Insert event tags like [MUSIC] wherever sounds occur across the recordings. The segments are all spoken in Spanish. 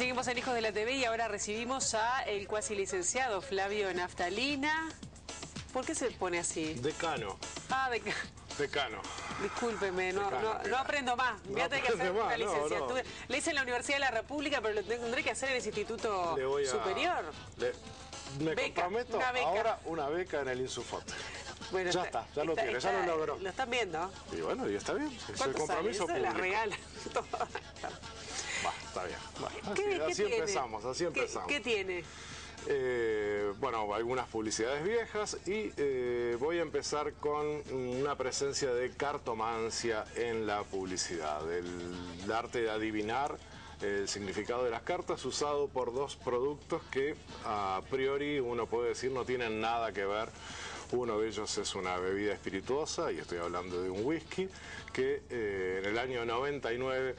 seguimos en Hijos de la TV y ahora recibimos a el cuasi licenciado Flavio Naftalina. ¿Por qué se pone así? Decano. Ah, decano. Decano. Discúlpeme, no, Decano, no, no decano. aprendo más. Voy a tener que hacer una más, no, licenciatura. Le hice en la Universidad de la República, pero lo tendré que hacer en ese instituto Le voy a... superior. le- me Beca, comprometo una beca. ahora una beca en el Insufote. Bueno, ya está, ya lo está- tiene, ya lo logró. Lo están viendo. Y bueno, y está bien. Es el ¿Cuántos compromiso años? La público. [LAUGHS] está bien. Va, ¿Qué- así qué así tiene? empezamos, así ¿Qué- empezamos. ¿Qué, tiene? Eh, bueno, algunas publicidades viejas y eh, voy a empezar con una presencia de cartomancia en la publicidad, el arte de adivinar el significado de las cartas usado por dos productos que a priori uno puede decir no tienen nada que ver. Uno de ellos es una bebida espirituosa, y estoy hablando de un whisky, que eh, en el año 99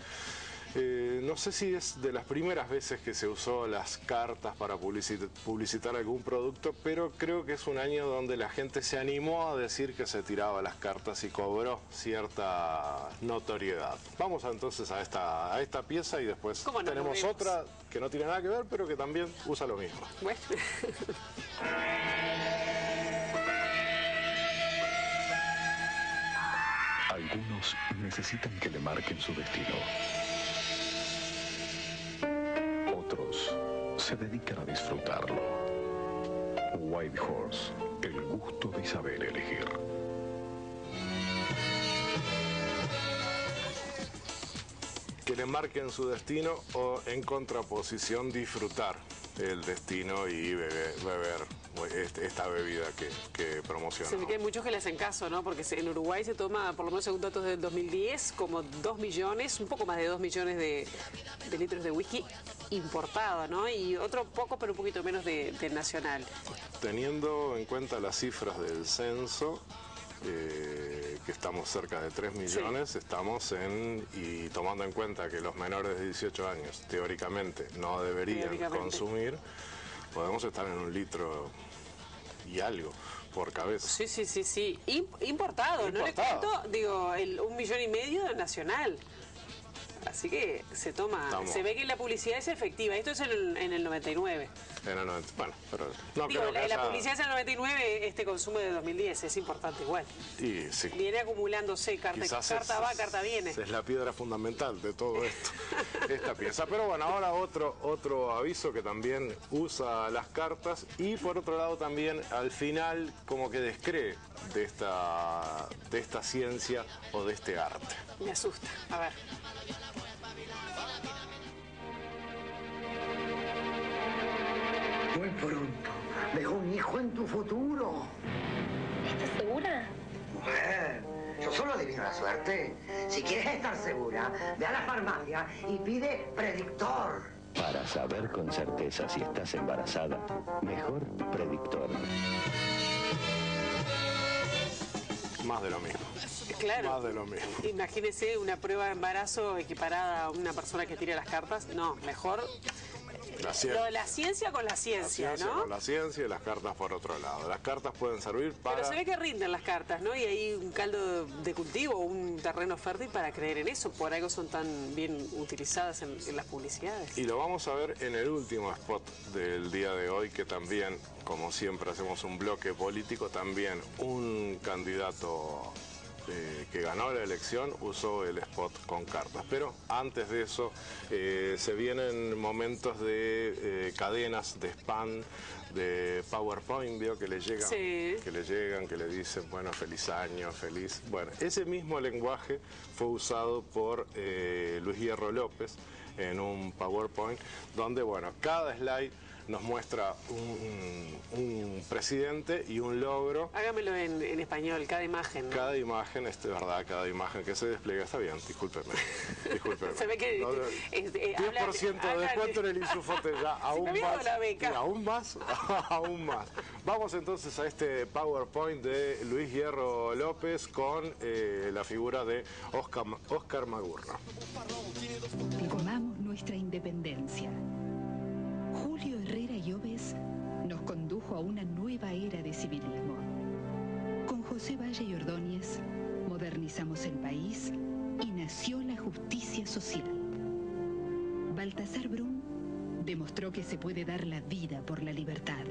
eh, no sé si es de las primeras veces que se usó las cartas para publicit- publicitar algún producto, pero creo que es un año donde la gente se animó a decir que se tiraba las cartas y cobró cierta notoriedad. Vamos entonces a esta, a esta pieza y después tenemos otra que no tiene nada que ver, pero que también usa lo mismo. Bueno. Algunos necesitan que le marquen su destino. Dedican a disfrutarlo. White Horse, el gusto de saber elegir. que le marquen su destino o en contraposición disfrutar el destino y beber, beber esta bebida que, que Se promociona. ve que hay muchos que le hacen caso, ¿no? Porque se- en Uruguay se toma, por lo menos según datos del 2010, como 2 millones, un poco más de 2 millones de, de litros de whisky importado, ¿no? Y otro poco, pero un poquito menos de, del nacional. Teniendo en cuenta las cifras del censo, eh, que estamos cerca de 3 millones, estamos en, y tomando en cuenta que los menores de 18 años teóricamente no deberían Teóricamente. consumir, podemos estar en un litro y algo por cabeza. Sí, sí, sí, sí. Im- importado, no le Importado. cuento, digo, el, un millón y medio nacional. Así que se toma, se ve que la publicidad es efectiva. Esto es en el, en el 99. En el 90. Bueno, pero no Digo, creo la, que la haya- publicidad es en el 99, este consumo de 2010 es importante igual. Y sí. Viene acumulándose, carta, Quizás carta es- va, carta viene. Es la piedra fundamental de todo esto, [LAUGHS] esta pieza. Pero bueno, ahora otro, otro aviso que también usa las cartas y por otro lado también al final como que descree de esta, de esta ciencia o de este arte. Me asusta. A ver. Muy pronto. Dejo un hijo en tu futuro. ¿Estás segura? Mujer, yo solo adivino la suerte. Si quieres estar segura, ve a la farmacia y pide predictor. Para saber con certeza si estás embarazada, mejor predictor. Más de lo mismo. Claro. Más de lo mismo. Imagínese una prueba de embarazo equiparada a una persona que tira las cartas. No, mejor La lo de la ciencia con la la ciencia, ciencia ¿no? con la ciencia y las cartas por otro lado. Las cartas pueden servir para... Pero se ve que rinden las cartas, ¿no? Y hay un caldo de cultivo, un terreno fértil para creer en eso. Por algo son tan bien utilizadas en, en las publicidades. Y lo vamos a ver en el último spot del día de hoy, que también, como siempre hacemos un bloque político, también un candidato eh, que ganó la elección usó el spot con cartas. Pero antes de eso, eh, se vienen momentos de eh, cadenas de spam, de PowerPoint, que le llegan, Sí. que le llegan, que le dicen, bueno, feliz año, feliz. Bueno, ese mismo lenguaje fue usado por Luis Hierro López en un PowerPoint, donde, bueno, cada slide nos muestra un, un presidente y un logro. Hágamelo en, en español, cada imagen. ¿no? Cada imagen, es verdad, cada imagen que se despliega está bien, discúlpeme. [LAUGHS] discúlpeme. Se ve que, No, no, este, eh, habla- 10% de habla- descuento en el [LAUGHS] Insufote ya, aún más. la beca. y aún más, [LAUGHS] aún más. Vamos entonces a este PowerPoint de Luis Hierro López con eh, la figura de Oscar, Oscar Magurro. Tomamos nuestra independencia. Lloves nos condujo a una nueva era de civilismo. Con José Valle y Ordóñez modernizamos el país y nació la justicia social. Baltasar Brum demostró que se puede dar la vida por la libertad.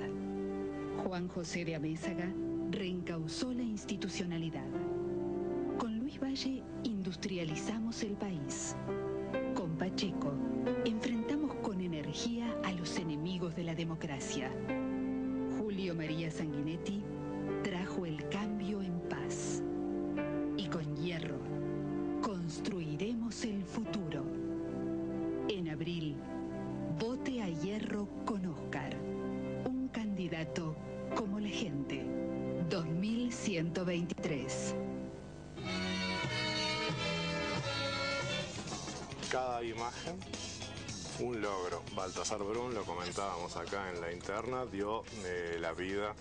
Juan José de Amézaga reencausó la institucionalidad. Con Luis Valle industrializamos el país. Con Pacheco enfrentamos a los enemigos de la democracia. Julio María Sanguinetti trajo el cambio en paz. Y con hierro construiremos el futuro. En abril, vote a hierro con Oscar. Un candidato como la gente. 2123. Cada imagen, un logro. Baltasar Brun, lo comentábamos acá en la interna, dio eh, la vida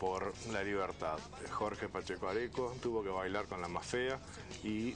por la libertad. Jorge Pacheco Areco tuvo que bailar con la más fea y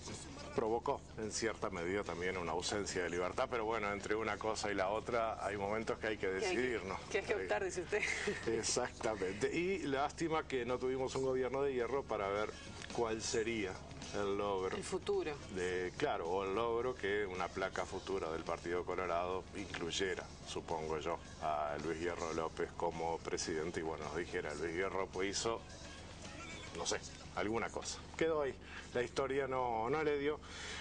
provocó en cierta medida también una ausencia de libertad, pero bueno, entre una cosa y la otra hay momentos que hay que decidir, ¿no? Que hay que optar, dice usted. [LAUGHS] Exactamente. Y lástima que no tuvimos un gobierno de hierro para ver cuál sería el logro. El futuro. De, claro, o el logro que una placa futura del Partido Colorado incluyera, supongo yo, a Luis Hierro López como presidente y bueno, nos dijera, Luis Hierro pues hizo, no sé, alguna cosa. Quedó ahí. La historia no, no le dio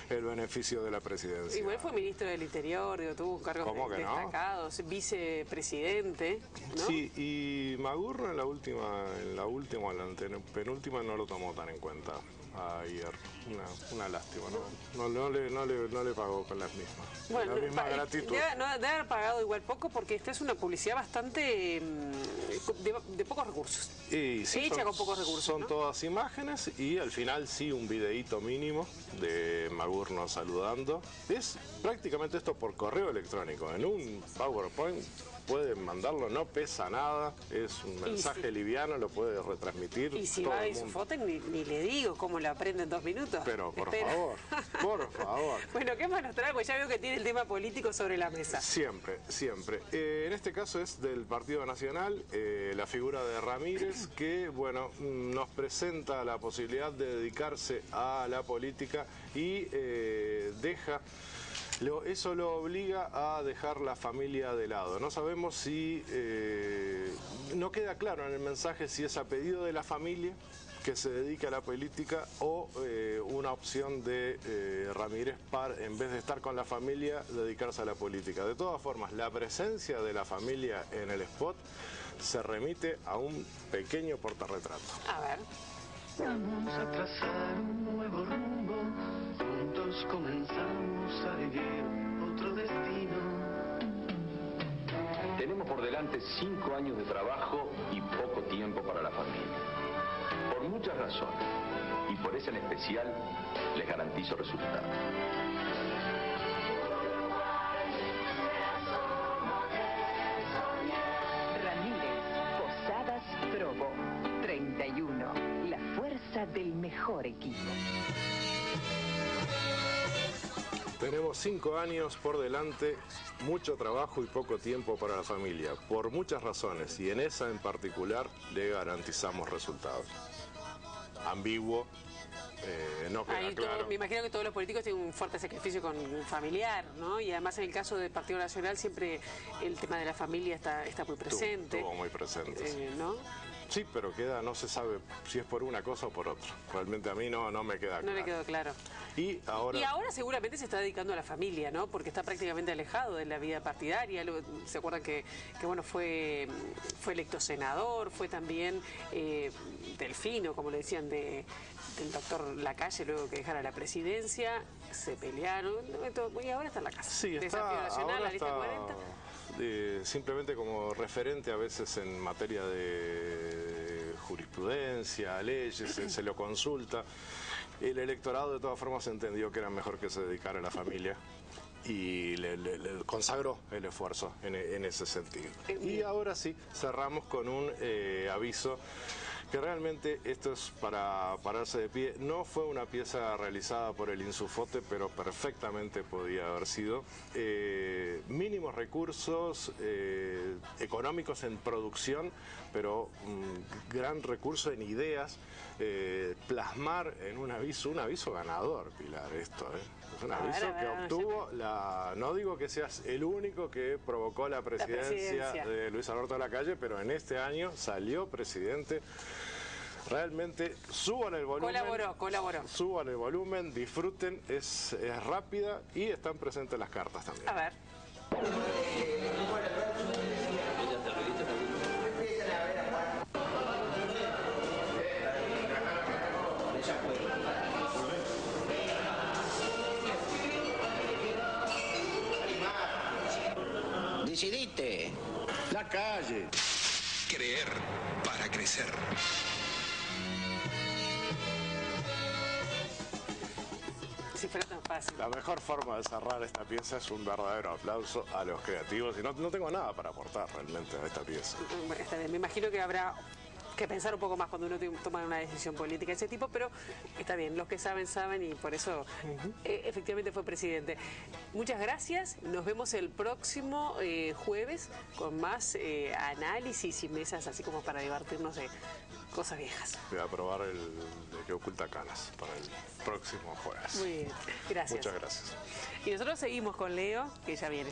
el beneficio de la presidencia. Igual fue ministro del Interior, digo, tuvo cargos ¿Cómo de- que no? destacados, vicepresidente, ¿no? Sí, y Magurro en la última, en la última, en la penúltima no lo tomó tan en cuenta ayer. Una, una lástima, ¿no? No, no le, no, le, no le pagó con las mismas. Bueno, la misma gratitud. Debe, no, debe haber pagado igual poco porque esta es una publicidad bastante mm, de, de pocos recursos. Y sí, Hecha son, con pocos recursos, Son ¿no? todas imágenes y al final sí un videíto mínimo de Magurno saludando. Es prácticamente esto por correo electrónico. En un PowerPoint pueden mandarlo, no pesa nada, es un mensaje si- liviano, lo puede retransmitir. Y si todo va y su foto, ni, ni le digo cómo lo aprende en dos minutos. Pero por Espera. favor, por [LAUGHS] favor. bueno, ¿qué más nos trae? Pues ya veo que tiene el tema político sobre la mesa. Siempre, siempre. Eh, en este caso es del Partido Nacional, eh, la figura de Ramírez, [CLEARS THROAT] que bueno, nos presenta la posibilidad de dedicarse a la política y eh, deja. Lo- eso lo obliga a dejar la familia de lado. No sabemos si. eh, no queda claro en el mensaje si es a pedido de la familia que se dedique a la política o eh, una opción de eh, Ramírez para, en vez de estar con la familia, dedicarse a la política. De todas formas, la presencia de la familia en el spot se remite a un pequeño portarretrato. A ver. Vamos a trazar un nuevo rumbo, juntos comenzamos a vivir otro destino. Tenemos por delante cinco años de trabajo y poco tiempo para la familia. Por muchas razones, y por esa en especial, les garantizo resultados. Ramírez, Posadas Probo, 31. La fuerza del mejor equipo. Tenemos cinco años por delante, mucho trabajo y poco tiempo para la familia, por muchas razones, y en esa en particular le garantizamos resultados. Ambiguo, eh, no queda Ahí todo- me imagino que todos los políticos tienen un fuerte sacrificio con un familiar, ¿no? Y además en el caso del Partido Nacional siempre el tema de la familia está, está muy presente. Estuvo muy presente. eh, ¿no? Sí, pero queda, no se sabe si es por una cosa o por otra. Realmente a mí no, no me queda No claro. le quedó claro. Y ahora, Y ahora seguramente se está dedicando a la familia, ¿no? Porque está prácticamente alejado de la vida partidaria. ¿Se acuerdan que, que, bueno, fue, fue electo senador, fue también eh, delfino, como le decían, de, del doctor Lacalle, luego que dejara la presidencia, se pelearon, y ahora está en la casa. sí, está, Desafío Nacional, ahora la lista está, 40. Eh, simplemente como referente a veces en materia de jurisprudencia, leyes, se, se lo consulta. El electorado de todas formas entendió que era mejor que se dedicara a la familia y le, le- le consagró el esfuerzo en, en ese sentido. Y ahora sí, cerramos con un eh, aviso que realmente esto es para pararse de pie. No fue una pieza realizada por el Insufote, pero perfectamente podía haber sido. Eh, mínimos recursos eh, económicos en producción, pero un gran recurso en ideas. eh, plasmar en un aviso, un aviso ganador, Pilar, esto. ¿eh? Es un ver, aviso ver, que obtuvo la. No digo que seas el único que provocó la presidencia, presidencia. de Luis Alberto de la Calle, pero en este año salió presidente. Realmente suban el volumen. Colaboró, colaboró. Suban el volumen, disfruten, es, es rápida y están presentes las cartas también. A ver. Decidite. La calle. Creer para crecer. Si fuera tan fácil. La mejor forma de cerrar esta pieza es un verdadero aplauso a los creativos y no, no tengo nada para aportar realmente a esta pieza. Bueno, está bien. Me imagino que habrá que pensar un poco más cuando uno toma una decisión política de ese tipo, pero está bien, los que saben, saben y por eso eh, efectivamente fue presidente. Muchas gracias, nos vemos el próximo eh, jueves con más eh, análisis y mesas así como para divertirnos de cosas viejas. Voy a probar el, que oculta canas para el próximo jueves. Muy bien, gracias. Muchas gracias. Y nosotros seguimos con Leo, que ya viene.